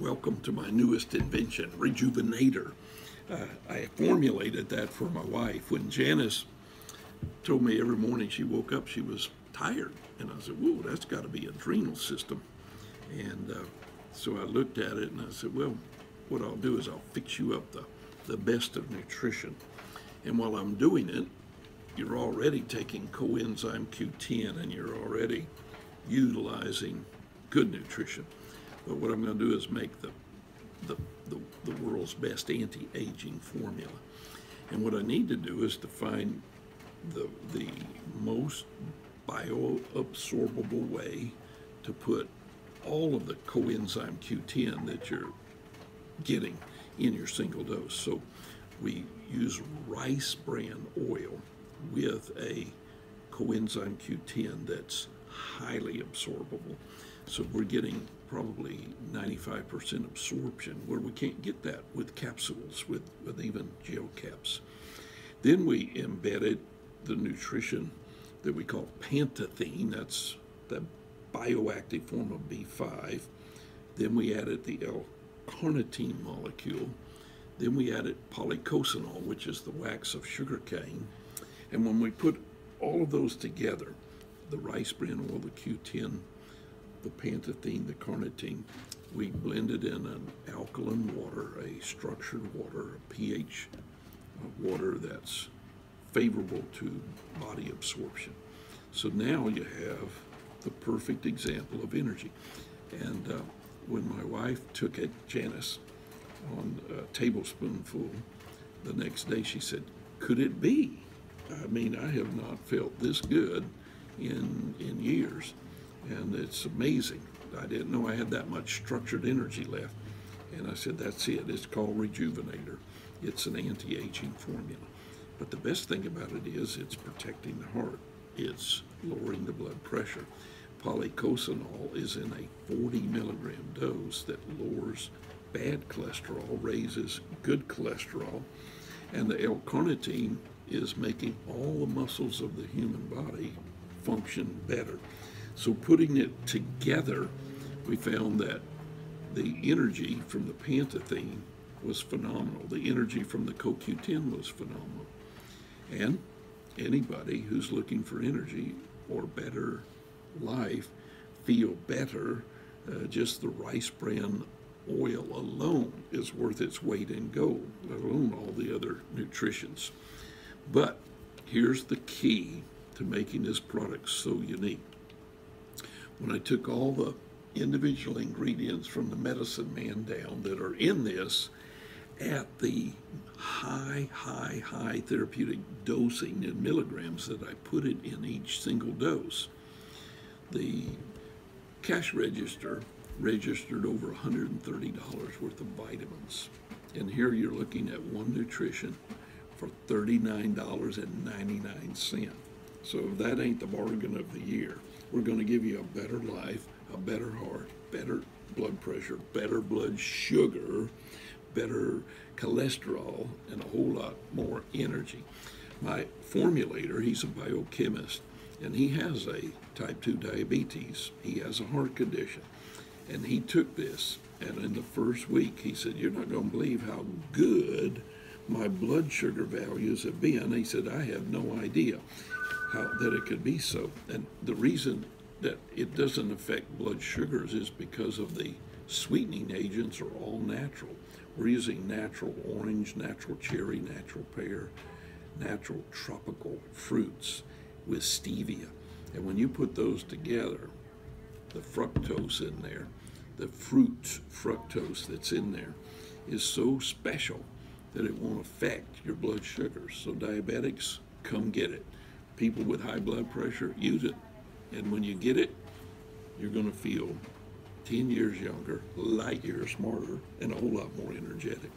welcome to my newest invention, Rejuvenator. Uh, I formulated that for my wife. When Janice told me every morning she woke up, she was tired. And I said, whoa, that's got to be adrenal system. And uh, so I looked at it and I said, well, what I'll do is I'll fix you up the, the best of nutrition. And while I'm doing it, you're already taking coenzyme Q10 and you're already utilizing good nutrition. But what I'm going to do is make the, the, the, the world's best anti-aging formula. And what I need to do is to find the, the most bioabsorbable way to put all of the coenzyme Q10 that you're getting in your single dose. So we use rice bran oil with a coenzyme Q10 that's highly absorbable. So we're getting probably 95% absorption where we can't get that with capsules, with, with even gel caps. Then we embedded the nutrition that we call pantethine, that's the bioactive form of B5. Then we added the L-carnitine molecule. Then we added policosanol, which is the wax of sugarcane. And when we put all of those together, the rice bran oil, the Q10, the pantethine, the carnitine, we blended in an alkaline water, a structured water, a pH water that's favorable to body absorption. So now you have the perfect example of energy. And uh, when my wife took it, Janice, on a tablespoonful, the next day she said, could it be? I mean, I have not felt this good in, in years. And it's amazing. I didn't know I had that much structured energy left. And I said, that's it. It's called Rejuvenator. It's an anti-aging formula. But the best thing about it is it's protecting the heart. It's lowering the blood pressure. Policosanol is in a 40 milligram dose that lowers bad cholesterol, raises good cholesterol, and the L-carnitine is making all the muscles of the human body function better. So putting it together, we found that the energy from the pantethine was phenomenal. The energy from the CoQ10 was phenomenal. And anybody who's looking for energy or better life feel better, uh, just the rice bran oil alone is worth its weight in gold, let alone all the other nutritions. But here's the key to making this product so unique. When I took all the individual ingredients from the medicine man down that are in this at the high, high, high therapeutic dosing in milligrams that I put it in each single dose, the cash register registered over $130 worth of vitamins. And here you're looking at one nutrition for $39.99. So if that ain't the bargain of the year, we're going to give you a better life, a better heart, better blood pressure, better blood sugar, better cholesterol, and a whole lot more energy. My formulator, he's a biochemist, and he has a type 2 diabetes. He has a heart condition. And he took this, and in the first week, he said, You're not going to believe how good my blood sugar values have been. He said, I have no idea how that it could be so. And the reason that it doesn't affect blood sugars is because of the sweetening agents are all natural. We're using natural orange, natural cherry, natural pear, natural tropical fruits with stevia. And when you put those together, the fructose in there, the fruit fructose that's in there, is so special that it won't affect your blood sugars. So diabetics, come get it. People with high blood pressure, use it. And when you get it, you're going to feel 10 years younger, light years smarter, and a whole lot more energetic.